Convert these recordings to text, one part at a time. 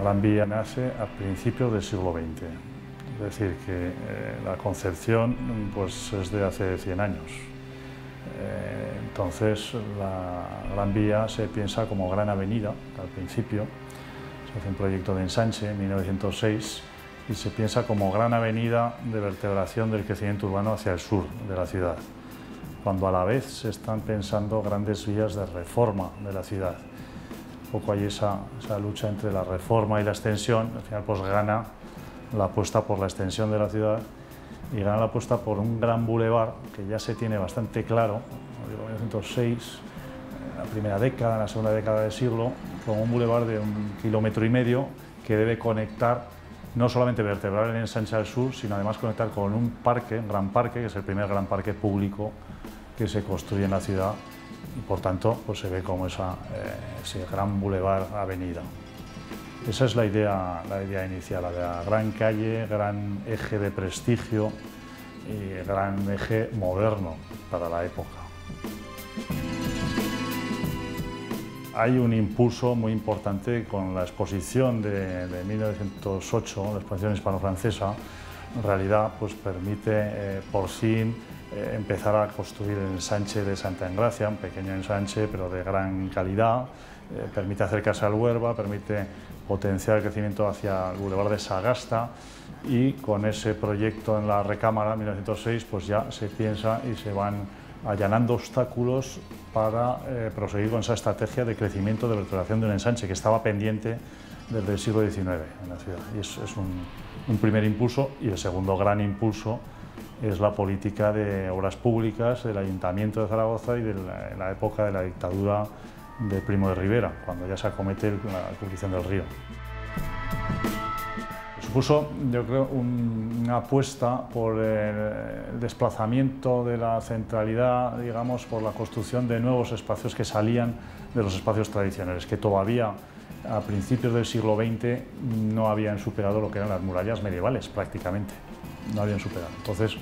Gran Vía nace a principios del siglo XX, es decir, que eh, la concepción pues, es de hace 100 años. Eh, entonces, la Gran Vía se piensa como gran avenida al principio, se hace un proyecto de ensanche en 1906 y se piensa como gran avenida de vertebración del crecimiento urbano hacia el sur de la ciudad, cuando a la vez se están pensando grandes vías de reforma de la ciudad. Poco hay esa, esa lucha entre la reforma y la extensión, al final pues gana la apuesta por la extensión de la ciudad y gana la apuesta por un gran bulevar que ya se tiene bastante claro, en 1906, en la primera década, en la segunda década del siglo, como un bulevar de un kilómetro y medio que debe conectar no solamente vertebrar el ensanche al sur, sino además conectar con un parque, un gran parque, que es el primer gran parque público que se construye en la ciudad y por tanto pues se ve como esa, eh, ese gran bulevar avenida. Esa es la idea, la idea inicial, la de la gran calle, gran eje de prestigio y gran eje moderno para la época. Hay un impulso muy importante con la exposición de, 1908, la exposición hispano-francesa, en realidad pues, permite eh, por fin eh, empezar a construir el ensanche de Santa Engracia, un pequeño ensanche pero de gran calidad, eh, permite acercarse al Huerva, permite potenciar el crecimiento hacia el Boulevard de Sagasta y con ese proyecto en la recámara en 1906 pues ya se piensa y se van allanando obstáculos para proseguir con esa estrategia de crecimiento de vertebración de un ensanche que estaba pendiente desde el siglo XIX en la ciudad. Y es, es un, primer impulso y el segundo gran impulso es la política de obras públicas del Ayuntamiento de Zaragoza y de la, época de la dictadura de Primo de Rivera, cuando ya se acomete la cubrición del río supuso, yo creo, una apuesta por el desplazamiento de la centralidad, digamos, por la construcción de nuevos espacios que salían de los espacios tradicionales, que todavía a principios del siglo XX no habían superado lo que eran las murallas medievales, prácticamente, no habían superado. Entonces,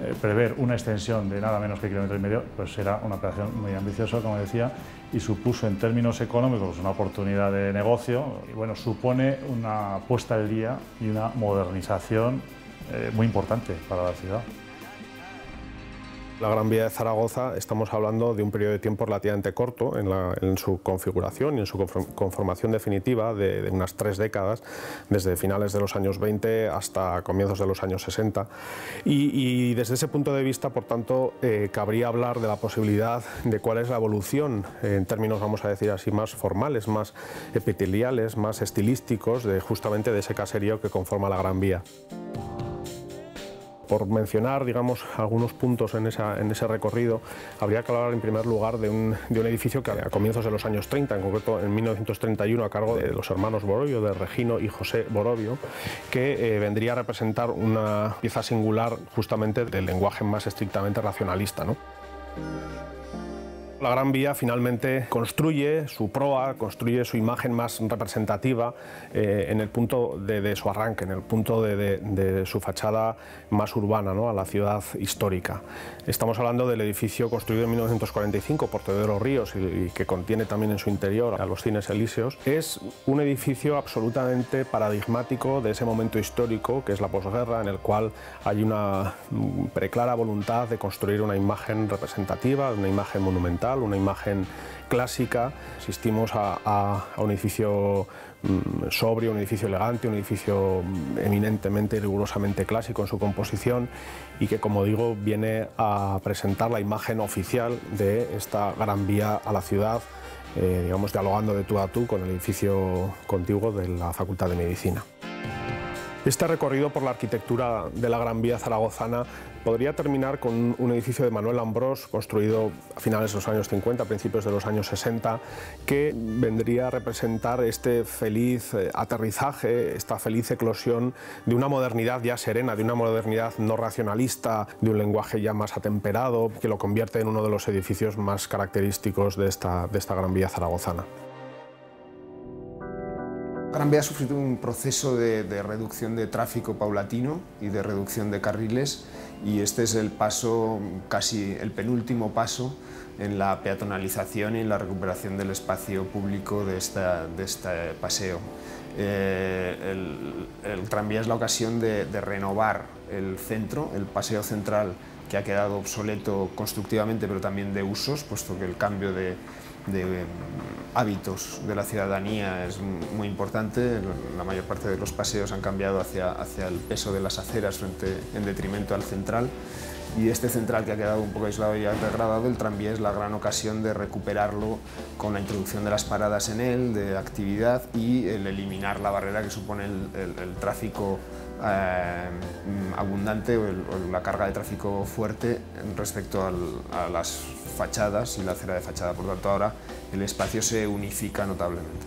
eh, prever una extensión de nada menos que kilómetro y medio, pues era una operación muy ambiciosa, como decía, y supuso en términos económicos una oportunidad de negocio y bueno, supone una puesta al día y una modernización eh, muy importante para la ciudad. La Gran Vía de Zaragoza estamos hablando de un periodo de tiempo relativamente corto en, su configuración y en su conformación definitiva de, unas tres décadas, desde finales de los años 20 hasta comienzos de los años 60. Y, desde ese punto de vista, por tanto, eh, cabría hablar de la posibilidad de cuál es la evolución, en términos, vamos a decir así, más formales, más epiteliales, más estilísticos, de, justamente de ese caserío que conforma la Gran Vía por mencionar digamos, algunos puntos en, ese recorrido, habría que hablar en primer lugar de un, edificio que a comienzos de los años 30, en concreto en 1931, a cargo de los hermanos Borovio, de Regino y José Borovio, que eh, vendría a representar una pieza singular justamente del lenguaje más estrictamente racionalista. ¿no? La Gran Vía finalmente construye su proa, construye su imagen más representativa eh, en el punto de, su arranque, en el punto de, su fachada más urbana, ¿no? a la ciudad histórica. Estamos hablando del edificio construido en 1945 por Teodoro Ríos y, que contiene también en su interior a los cines elíseos. Es un edificio absolutamente paradigmático de ese momento histórico que es la posguerra, en el cual hay una mm, preclara voluntad de construir una imagen representativa, una imagen monumental una imagen clásica. Asistimos a, un edificio mm, sobrio, un edificio elegante, un edificio mm, eminentemente y rigurosamente clásico en su composición y que, como digo, viene a presentar la imagen oficial de esta gran vía a la ciudad, eh, digamos, dialogando de tú a tú con el edificio contiguo de la Facultad de Medicina. Este recorrido por la arquitectura de la Gran Vía zaragozana podría terminar con un edificio de Manuel Ambrós, construido a finales de los años 50, principios de los años 60, que vendría a representar este feliz eh, aterrizaje, esta feliz eclosión de una modernidad ya serena, de una modernidad no racionalista, de un lenguaje ya más atemperado, que lo convierte en uno de los edificios más característicos de esta, de esta Gran Vía zaragozana. Gran Vía ha sufrido un proceso de, reducción de tráfico paulatino y de reducción de carriles y este es el paso, casi el penúltimo paso en la peatonalización y en la recuperación del espacio público de este paseo. Eh, el, tranvía es la ocasión de, renovar el centro, el paseo central que ha quedado obsoleto constructivamente pero también de usos, puesto que el cambio de, de hábitos de la ciudadanía es muy importante. La mayor parte de los paseos han cambiado hacia, hacia el peso de las aceras en detrimento al central. Y este central que ha quedado un poco aislado y degradado, el tranvía es la gran ocasión de recuperarlo con la introducción de las paradas en él, de actividad y el eliminar la barrera que supone el, tráfico eh, abundante o, la carga de tráfico fuerte respecto a las fachadas y la acera de fachada. Por tanto, ahora el espacio se unifica notablemente.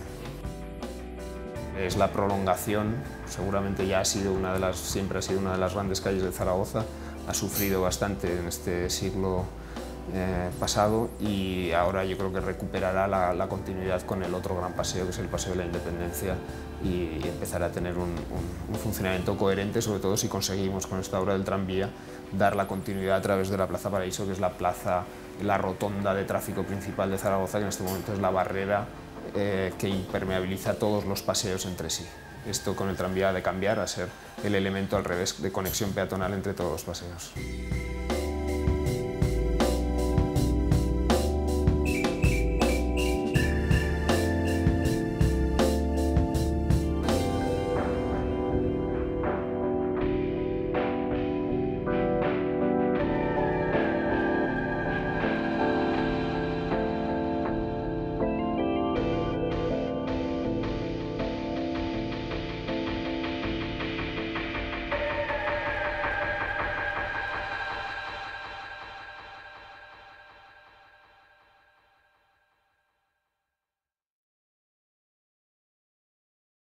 Es la prolongación, seguramente ya ha sido una de las, siempre ha sido una de las grandes calles de Zaragoza, ha sufrido bastante en este siglo eh, pasado y ahora yo creo que recuperará la, continuidad con el otro gran paseo que es el Paseo de la Independencia y, empezará a tener un, funcionamiento coherente, sobre todo si conseguimos con esta obra del tranvía dar la continuidad a través de la Plaza Paraíso, que es la plaza, la rotonda de tráfico principal de Zaragoza, que en este momento es la barrera eh, que impermeabiliza todos los paseos entre sí. Esto con el tranvía ha de cambiar a ser el elemento al revés de conexión peatonal entre todos los paseos.